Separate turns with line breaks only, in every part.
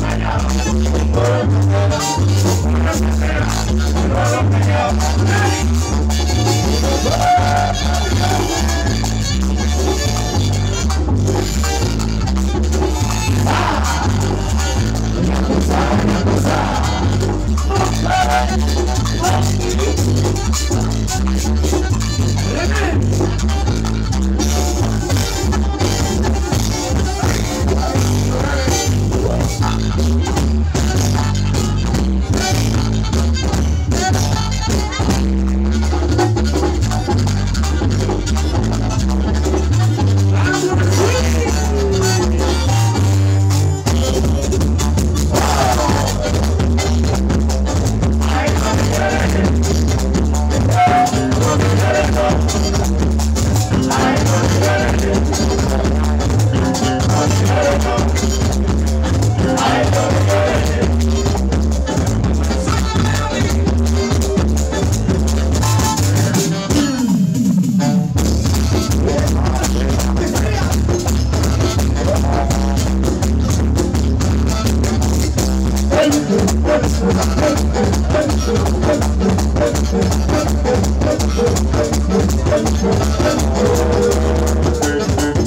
my house. Thank you.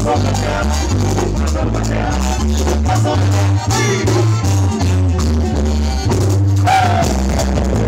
Hey!